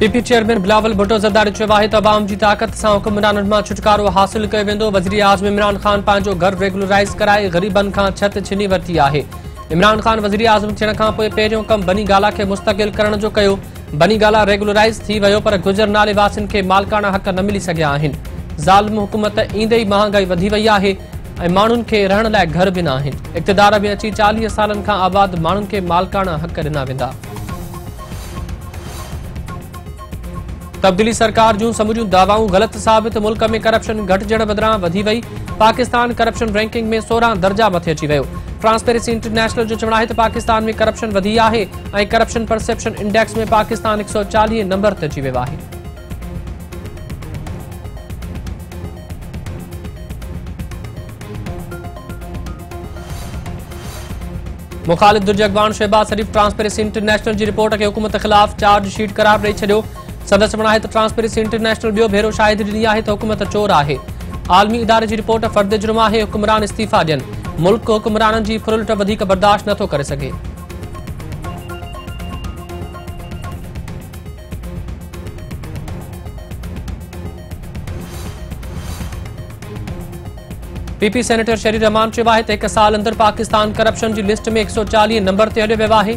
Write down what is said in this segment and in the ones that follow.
PP chairman Bilawal Bhutto Zardari चयो आहे त अवाम जी ताक़त सां हुक्मराननि माँ छुटकारो हासिल कयो वेंदो। वज़ीर आज़म इमरान ख़ान पंहिंजो घर रेगुलराइज़ कराए, ग़रीबनि खां छिति छिनी वरिती आहे। इमरान ख़ान वज़ीर आज़म थियण खां पोइ पहिरियों कमु बनी गाला खे मुस्तक़िल करण जो बनी गाला रेगुलराइज़ थी पर गुजर नाले वासियुनि खे मालिकाना हक़ न मिली सघिया आहिनि। हुकूमत ईंदे ई महांगाई वधी वई आहे ऐं माण्हुनि खे घर बि न आहिनि इक़्तिदार में अची चालीह सालनि खां आबाद माण्हुनि खे मालिकाना हक़ ॾिना वेंदा। तब्दीली सरकार जूं समूरियूं दावाऊं ग़लत साबित, मुल्क में करप्शन घटिजण वधी वई। पाकिस्तान करप्शन रैंकिंग में सोरहं दर्जा मथे अची वियो। ट्रांसपेरेंसी इंटरनेशनल जो चवणु त पाकिस्तान में करप्शन ऐं करप्शन परसेप्शन इंडेक्स में पाकिस्तान हिकु सौ चालीह नंबर ते अची वियो आहे। मुखालिफ़ दुर्जगवान शहबाज शरीफ़ ट्रांसपेरेंसी इंटरनेशनल जी रिपोर्ट खे हुकूमत ख़िलाफ़ चार्जशीट करार छॾियो। सदस्य आहे त ट्रांसपेरेंसी इंटरनेशनल ॿियो भेरो शाहिदी ॾिनी आहे त हुकूमत चोर आहे। आलमी इदारे जी रिपोर्ट फर्द जुर्म आहे, हुकुमरान इस्तीफ़ा ॾियनि। मुल्क हुकुमराननि जी फुरलट वधीक बर्दाश्त नथो करे सघे। पीपी सेनेटर शरीर रहमान चयो त हिकु साल अंदरि पाकिस्तान करप्शन जी लिस्ट में हिकु सौ चालीह नंबर ते हलियो वियो आहे।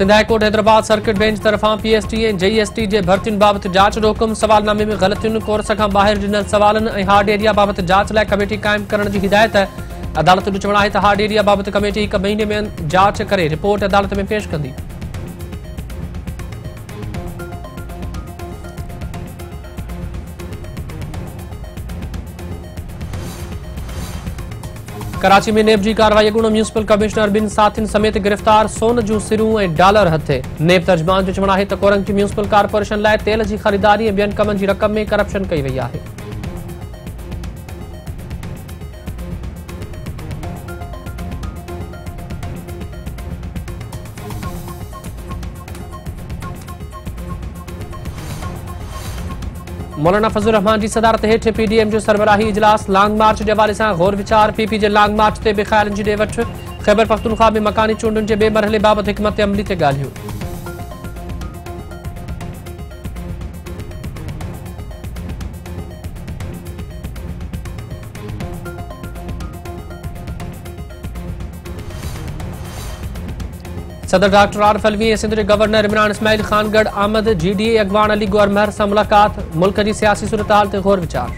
Sindh high court Hyderabad circuit bench तरफ़ां पीएसटी ऐं जेईएसटी जे भर्तियुनि बाबति जाँच जो हुकुम, सवालनामे में ग़लतियुनि कोर्स खां ॿाहिरि ॾिनल सवालनि हार्ड एरिया बाबति जाँच लाइ कमेटी क़ाइमु करण जी हिदायत अदालत जो त हार्ड एरिया बाबति कमेटी हिकु महीने में जाँच करे रिपोर्ट अदालत में पेश कंदी। कराची में नेब जी कार्रवाई अॻूणो म्यूनिसिपल कमिश्नर बिन साथियुनि समेत गिरफ़्तार सोन जो सिरू ऐं डॉलर हथे। नेब तर्जमान जो चवणु आहे त म्यूनिसिपल कॉर्पोरेशन तेल की ख़रीदारी ॿियनि कमनि जी रक़म में करप्शन कई वई आहे। मौलाना फजुल रहमान जी सदारत हेठ पीडीएम जो सरबराही इजलास लॉन्ग मार्च जे हवाले सां गौर वीचार पीपी जे लॉन्ग मार्च ते बि की ॾे वठि ख़ैबर पख्तूनख्वा में मकानी चूंडुनि जे ॿिए मरहले बाबति हिकमत अमली ते ॻाल्हियूं सदर डॉक्टर आरिफ अलवी सिंध जे गवर्नर इमरान इस्माइल ख़ान, गढ़ आमद जीडीए अॻवान अली गौर महर सां मुलाक़ात मुल्क जी सियासी सूरत ते गौर वीचार।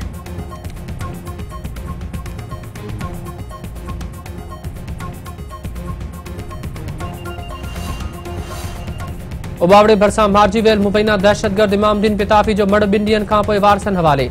उबावड़े भरिसां मारिजी वियल मुबैना दहशतगर्द इमामदीन पिताफ़ी जो मड़ ॿिनि ॾींहनि वारसनि हवाले।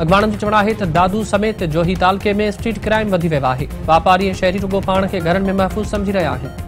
अॻवाणनि जो चवण है दादू समेत जोही तालके में स्ट्रीट क्राइम वधी वियो आहे। वापारी ऐं शहरी रुगो पान के घर में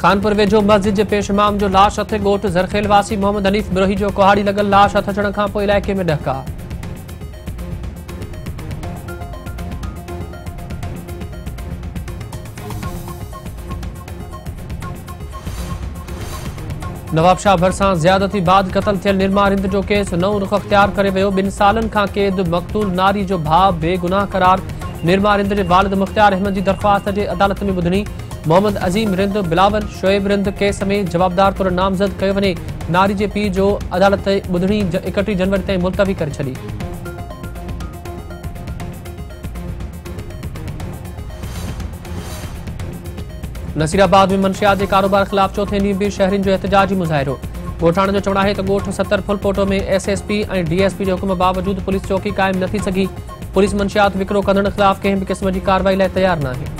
खानपुर वेझो मस्जिद जे पेश इमाम जो लाश हथ ॻोठ ज़रखेल वासी मोहम्मद हनीफ़ बिरोही जो कुहाड़ी लॻल लाश हथ अचण खां पोइ में ॾहका नवाब शाह भरिसां ज़्यादती बाद क़तल थियल निर्मा रिंद जो केस नओं रुख अख़्तियार करे वियो। ॿिनि सालनि क़ैद मक़तूल नारी जो भाउ बेगुनाह करार। निर्मा रिंद जे वालिद मुख़्तियार अहमद जी दरख़्वास्त जे अदालत में ॿुधणी। मोहम्मद अज़ीम रिंद, बिलावल शोएब रिंद केस में जवाबदार तौर नामज़द कयो नारी जे पीउ जो अदालत ॿुधणी एकटीह जनवरी ताईं मुलतवी करे छॾी। नसीराबाद में मंशियात जे कारोबार ख़िलाफ़ चौथे ॾींहुं बि शहरियुनि जो एहतजाजी मुज़ाहिरो। ॻोठाणे जो चवणु आहे त ॻोठ सतर फुलपोटो में एसएसपी ऐं डीएसपी जे हुकुम बावजूद पुलिस चौकी क़ाइमु न पुलिस मंशियात विकिरो कंदड़ ख़िलाफ़ कंहिं बि क़िस्म जी कार्रवाई तयारु न आहे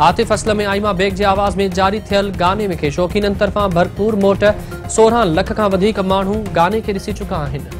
आतिफ़ असलम में आइमा बेग के आवाज़ में जारी थियल गाने खे शौक़ीननि तरफ़ां भरपूर मोट सोरहं लख वधीक माण्हू गाने खे ॾिसी चुका आहिनि।